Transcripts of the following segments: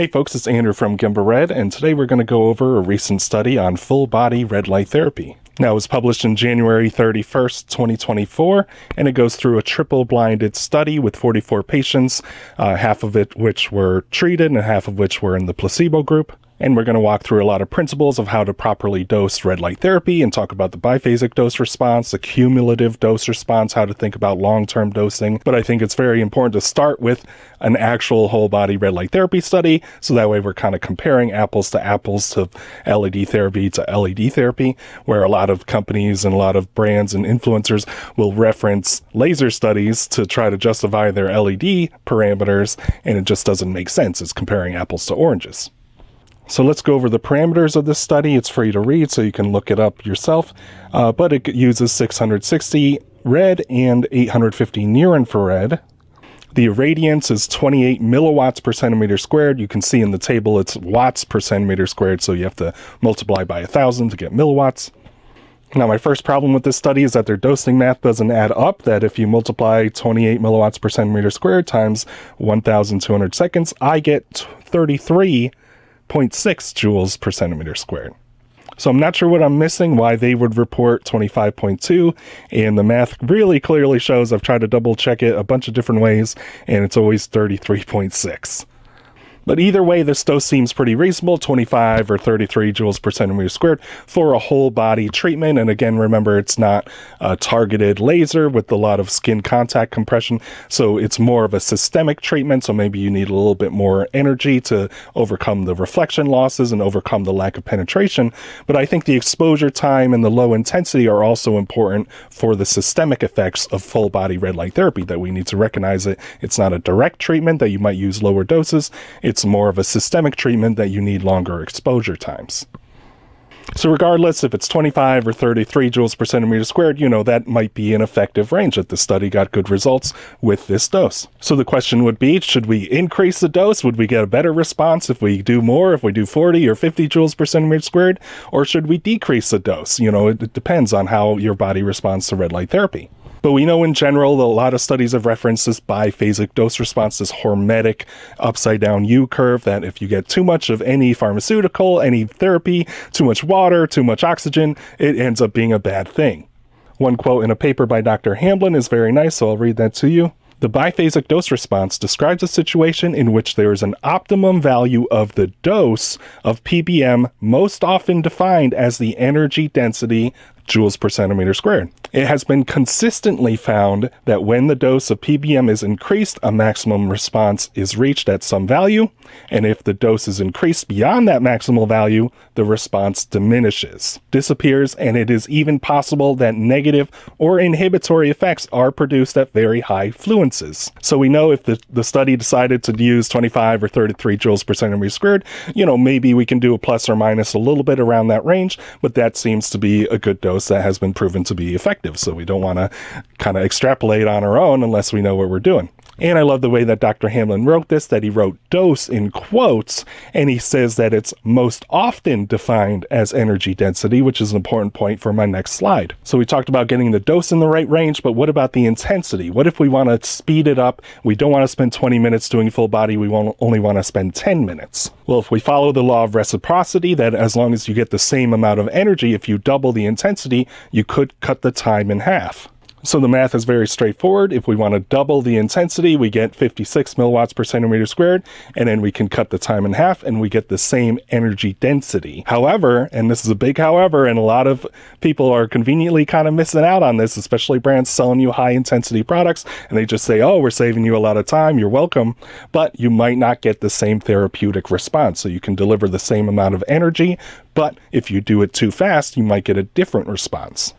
Hey folks, it's Andrew from Gemba Red, and today we're going to go over a recent study on full body red light therapy. Now, it was published in January 31st, 2024, and it goes through a triple blinded study with 44 patients, uh, half of it which were treated and half of which were in the placebo group and we're going to walk through a lot of principles of how to properly dose red light therapy and talk about the biphasic dose response, the cumulative dose response, how to think about long term dosing. But I think it's very important to start with an actual whole body red light therapy study. So that way we're kind of comparing apples to apples to LED therapy to LED therapy, where a lot of companies and a lot of brands and influencers will reference laser studies to try to justify their LED parameters. And it just doesn't make sense. It's comparing apples to oranges. So let's go over the parameters of this study. It's free to read, so you can look it up yourself. Uh, but it uses 660 red and 850 near infrared. The irradiance is 28 milliwatts per centimeter squared. You can see in the table it's watts per centimeter squared, so you have to multiply by a thousand to get milliwatts. Now, my first problem with this study is that their dosing math doesn't add up. That if you multiply 28 milliwatts per centimeter squared times 1,200 seconds, I get 33 0.6 joules per centimeter squared. So I'm not sure what I'm missing, why they would report 25.2, and the math really clearly shows I've tried to double check it a bunch of different ways, and it's always 33.6. But either way, this dose seems pretty reasonable 25 or 33 joules per centimeter squared for a whole body treatment. And again, remember, it's not a targeted laser with a lot of skin contact compression. So it's more of a systemic treatment. So maybe you need a little bit more energy to overcome the reflection losses and overcome the lack of penetration. But I think the exposure time and the low intensity are also important for the systemic effects of full body red light therapy that we need to recognize it. It's not a direct treatment that you might use lower doses. It's more of a systemic treatment that you need longer exposure times. So regardless if it's 25 or 33 joules per centimeter squared, you know, that might be an effective range that the study got good results with this dose. So the question would be, should we increase the dose? Would we get a better response if we do more, if we do 40 or 50 joules per centimeter squared? Or should we decrease the dose? You know, it, it depends on how your body responds to red light therapy. But we know in general, that a lot of studies have referenced this biphasic dose response, this hormetic upside down U curve, that if you get too much of any pharmaceutical, any therapy, too much water, too much oxygen, it ends up being a bad thing. One quote in a paper by Dr. Hamblin is very nice, so I'll read that to you. The biphasic dose response describes a situation in which there is an optimum value of the dose of PBM, most often defined as the energy density joules per centimeter squared. It has been consistently found that when the dose of PBM is increased, a maximum response is reached at some value, and if the dose is increased beyond that maximal value, the response diminishes, disappears, and it is even possible that negative or inhibitory effects are produced at very high fluences. So we know if the, the study decided to use 25 or 33 joules per centimeter squared, you know, maybe we can do a plus or minus a little bit around that range, but that seems to be a good dose that has been proven to be effective. So we don't want to kind of extrapolate on our own unless we know what we're doing. And I love the way that Dr. Hamblin wrote this, that he wrote dose in quotes, and he says that it's most often defined as energy density, which is an important point for my next slide. So we talked about getting the dose in the right range, but what about the intensity? What if we want to speed it up? We don't want to spend 20 minutes doing full body, we only want to spend 10 minutes. Well, if we follow the law of reciprocity, that as long as you get the same amount of energy, if you double the intensity, you could cut the time in half. So the math is very straightforward. If we want to double the intensity, we get 56 milliwatts per centimeter squared, and then we can cut the time in half and we get the same energy density. However, and this is a big however, and a lot of people are conveniently kind of missing out on this, especially brands selling you high intensity products, and they just say, oh, we're saving you a lot of time, you're welcome, but you might not get the same therapeutic response. So you can deliver the same amount of energy, but if you do it too fast, you might get a different response.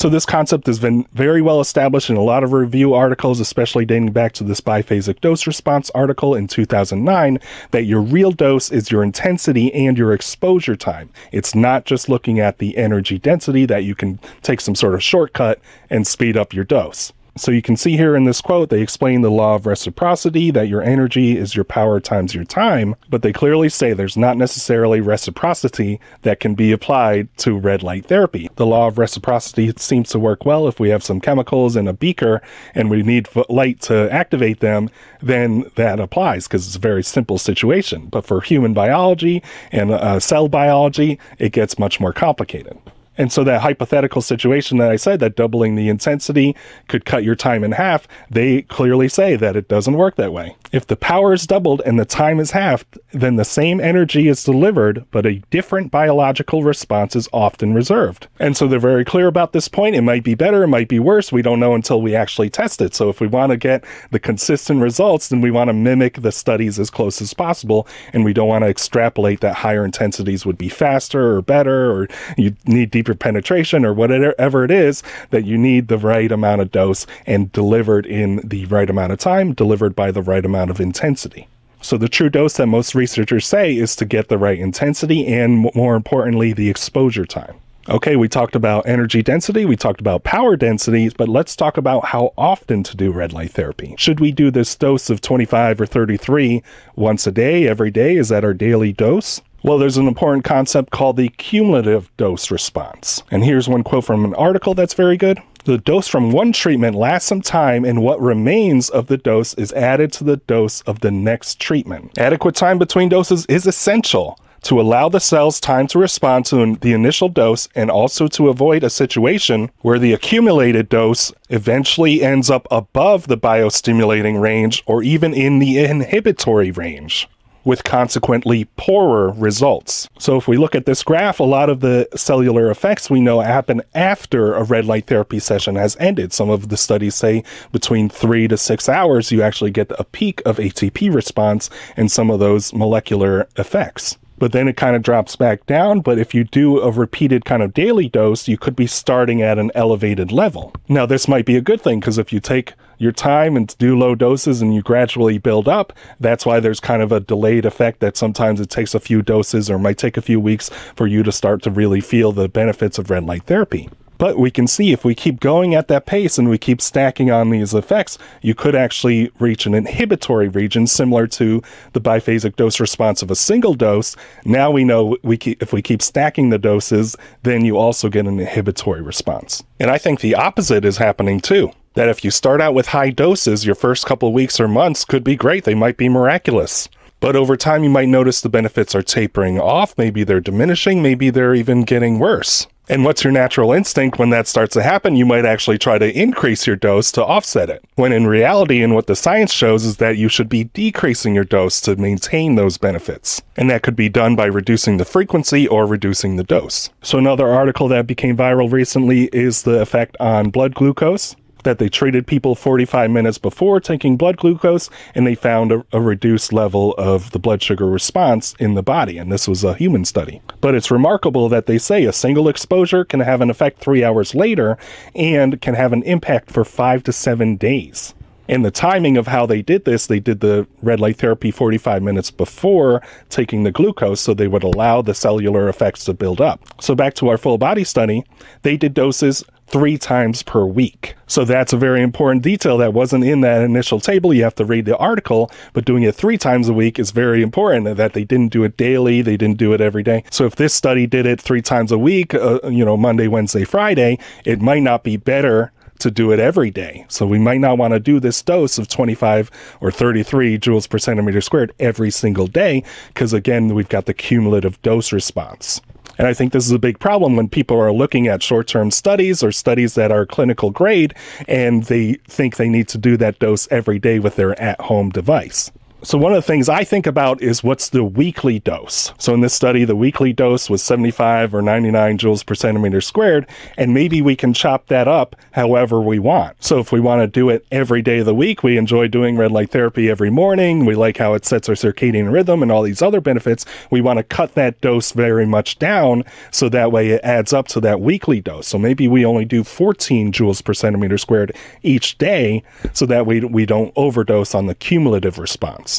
So this concept has been very well established in a lot of review articles, especially dating back to this biphasic dose response article in 2009, that your real dose is your intensity and your exposure time. It's not just looking at the energy density that you can take some sort of shortcut and speed up your dose. So you can see here in this quote, they explain the law of reciprocity that your energy is your power times your time, but they clearly say there's not necessarily reciprocity that can be applied to red light therapy. The law of reciprocity seems to work well if we have some chemicals in a beaker and we need light to activate them, then that applies because it's a very simple situation. But for human biology and uh, cell biology, it gets much more complicated. And so that hypothetical situation that I said that doubling the intensity could cut your time in half, they clearly say that it doesn't work that way. If the power is doubled and the time is halved, then the same energy is delivered, but a different biological response is often reserved. And so they're very clear about this point. It might be better, it might be worse. We don't know until we actually test it. So if we want to get the consistent results, then we want to mimic the studies as close as possible. And we don't want to extrapolate that higher intensities would be faster or better, or you need deeper penetration or whatever it is that you need the right amount of dose and delivered in the right amount of time, delivered by the right amount of intensity. So the true dose that most researchers say is to get the right intensity and more importantly, the exposure time. Okay, we talked about energy density, we talked about power density, but let's talk about how often to do red light therapy. Should we do this dose of 25 or 33 once a day, every day? Is that our daily dose? Well, there's an important concept called the cumulative dose response. And here's one quote from an article that's very good. The dose from one treatment lasts some time, and what remains of the dose is added to the dose of the next treatment. Adequate time between doses is essential to allow the cells time to respond to the initial dose and also to avoid a situation where the accumulated dose eventually ends up above the biostimulating range or even in the inhibitory range with consequently poorer results. So if we look at this graph, a lot of the cellular effects we know happen after a red light therapy session has ended. Some of the studies say between three to six hours, you actually get a peak of ATP response and some of those molecular effects but then it kind of drops back down. But if you do a repeated kind of daily dose, you could be starting at an elevated level. Now, this might be a good thing because if you take your time and do low doses and you gradually build up, that's why there's kind of a delayed effect that sometimes it takes a few doses or might take a few weeks for you to start to really feel the benefits of red light therapy. But we can see if we keep going at that pace and we keep stacking on these effects, you could actually reach an inhibitory region similar to the biphasic dose response of a single dose. Now we know we keep, if we keep stacking the doses, then you also get an inhibitory response. And I think the opposite is happening too. That if you start out with high doses, your first couple weeks or months could be great. They might be miraculous. But over time, you might notice the benefits are tapering off. Maybe they're diminishing. Maybe they're even getting worse. And what's your natural instinct when that starts to happen? You might actually try to increase your dose to offset it. When in reality, and what the science shows is that you should be decreasing your dose to maintain those benefits. And that could be done by reducing the frequency or reducing the dose. So, another article that became viral recently is the effect on blood glucose that they treated people 45 minutes before taking blood glucose and they found a, a, reduced level of the blood sugar response in the body. And this was a human study. But it's remarkable that they say a single exposure can have an effect three hours later and can have an impact for five to seven days. And the timing of how they did this, they did the red light therapy 45 minutes before taking the glucose so they would allow the cellular effects to build up. So back to our full body study, they did doses three times per week. So that's a very important detail that wasn't in that initial table. You have to read the article, but doing it three times a week is very important that they didn't do it daily, they didn't do it every day. So if this study did it three times a week, uh, you know, Monday, Wednesday, Friday, it might not be better to do it every day. So we might not want to do this dose of 25 or 33 joules per centimeter squared every single day because again, we've got the cumulative dose response. And I think this is a big problem when people are looking at short term studies or studies that are clinical grade and they think they need to do that dose every day with their at home device. So, one of the things I think about is what's the weekly dose. So, in this study, the weekly dose was 75 or 99 joules per centimeter squared, and maybe we can chop that up however we want. So, if we want to do it every day of the week, we enjoy doing red light therapy every morning, we like how it sets our circadian rhythm and all these other benefits, we want to cut that dose very much down so that way it adds up to that weekly dose. So, maybe we only do 14 joules per centimeter squared each day so that we, we don't overdose on the cumulative response.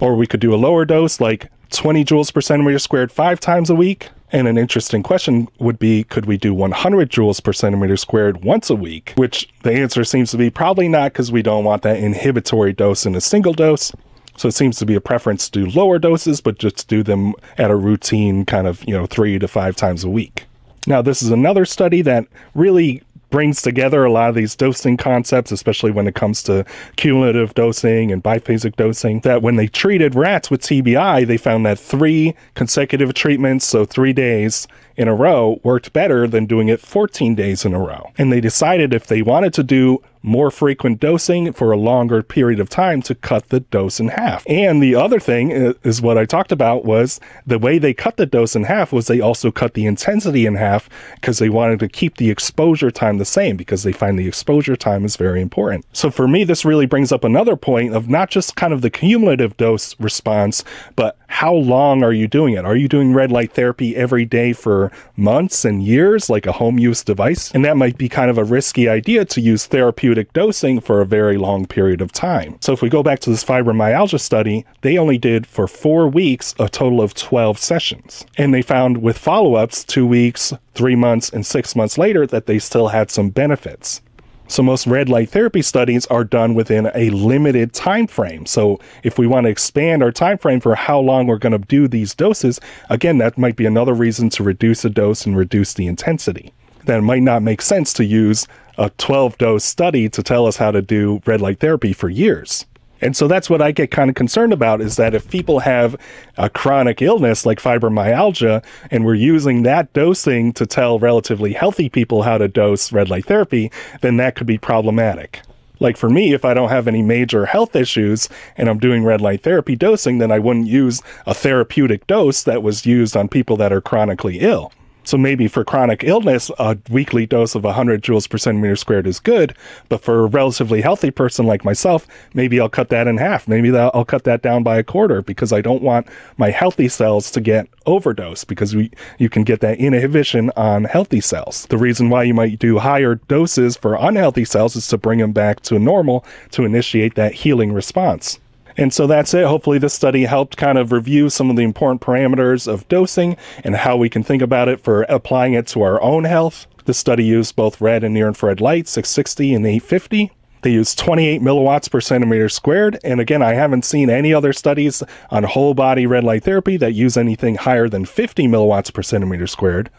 Or we could do a lower dose, like 20 joules per centimeter squared five times a week, And an interesting question would be could we do 100 joules per centimeter squared once a week? Which the answer seems to be probably not because we don't want that inhibitory dose in a single dose. So it seems to be a preference to do lower doses, but just do them at a routine kind of, you know, three to five times a week. Now, this is another study that really brings together a lot of these dosing concepts, especially when it comes to cumulative dosing and biphasic dosing. That when they treated rats with TBI, they found that three consecutive treatments, so three days in a row, worked better than doing it 14 days in a row. And they decided if they wanted to do more frequent dosing for a longer period of time to cut the dose in half. And the other thing is what I talked about was the way they cut the dose in half was they also cut the intensity in half because they wanted to keep the exposure time the same because they find the exposure time is very important. So for me, this really brings up another point of not just kind of the cumulative dose response, but how long are you doing it? Are you doing red light therapy every day for months and years, like a home use device? And that might be kind of a risky idea to use therapeutic dosing for a very long period of time. So if we go back to this fibromyalgia study, they only did for four weeks a total of 12 sessions. And they found with follow ups, two weeks, three months, and six months later, that they still had some benefits. So most red light therapy studies are done within a limited time frame. So if we want to expand our time frame for how long we're going to do these doses, again, that might be another reason to reduce the dose and reduce the intensity. Then it might not make sense to use a 12 dose study to tell us how to do red light therapy for years. And so that's what I get kind of concerned about is that if people have a chronic illness like fibromyalgia and we're using that dosing to tell relatively healthy people how to dose red light therapy, then that could be problematic. Like for me, if I don't have any major health issues and I'm doing red light therapy dosing, then I wouldn't use a therapeutic dose that was used on people that are chronically ill. So maybe for chronic illness, a weekly dose of 100 joules per centimeter squared is good. But for a relatively healthy person like myself, maybe I'll cut that in half. Maybe I'll cut that down by a quarter because I don't want my healthy cells to get overdosed because we, you can get that inhibition on healthy cells. The reason why you might do higher doses for unhealthy cells is to bring them back to normal to initiate that healing response. And so that's it. Hopefully, this study helped kind of review some of the important parameters of dosing and how we can think about it for applying it to our own health. The study used both red and near infrared light, 660 and 850. They used 28 milliwatts per centimeter squared. And again, I haven't seen any other studies on whole body red light therapy that use anything higher than 50 milliwatts per centimeter squared.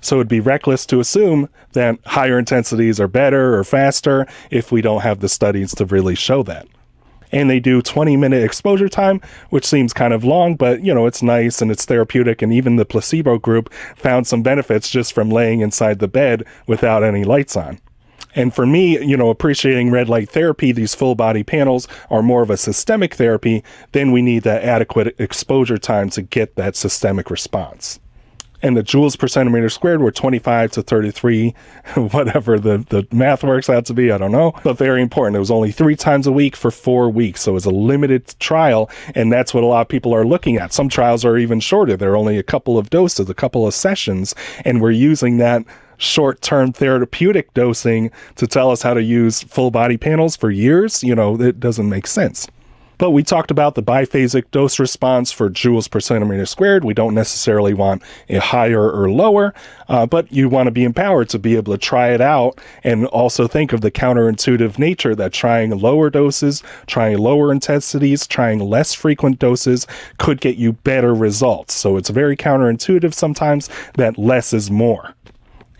So it'd be reckless to assume that higher intensities are better or faster if we don't have the studies to really show that and they do 20 minute exposure time, which seems kind of long, but you know, it's nice and it's therapeutic. And even the placebo group found some benefits just from laying inside the bed without any lights on. And for me, you know, appreciating red light therapy, these full body panels are more of a systemic therapy. Then we need that adequate exposure time to get that systemic response and the joules per centimeter squared were 25 to 33, whatever the, the math works out to be, I don't know, but very important. It was only three times a week for four weeks. So it was a limited trial, and that's what a lot of people are looking at. Some trials are even shorter. They're only a couple of doses, a couple of sessions, and we're using that short term therapeutic dosing to tell us how to use full body panels for years. You know, it doesn't make sense. But we talked about the biphasic dose response for joules per centimeter squared. We don't necessarily want a higher or lower, uh, but you want to be empowered to be able to try it out and also think of the counterintuitive nature that trying lower doses, trying lower intensities, trying less frequent doses could get you better results. So it's very counterintuitive sometimes that less is more.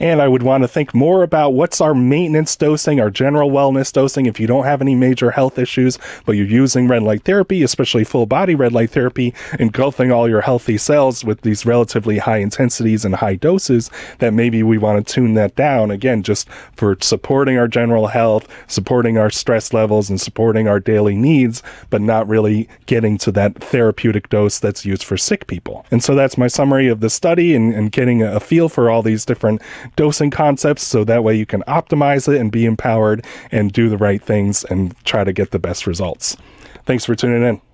And I would want to think more about what's our maintenance dosing, our general wellness dosing. If you don't have any major health issues, but you're using red light therapy, especially full body red light therapy, engulfing all your healthy cells with these relatively high intensities and high doses, that maybe we want to tune that down again, just for supporting our general health, supporting our stress levels, and supporting our daily needs, but not really getting to that therapeutic dose that's used for sick people. And so that's my summary of the study and, and getting a feel for all these different dosing concepts so that way you can optimize it and be empowered and do the right things and try to get the best results. Thanks for tuning in.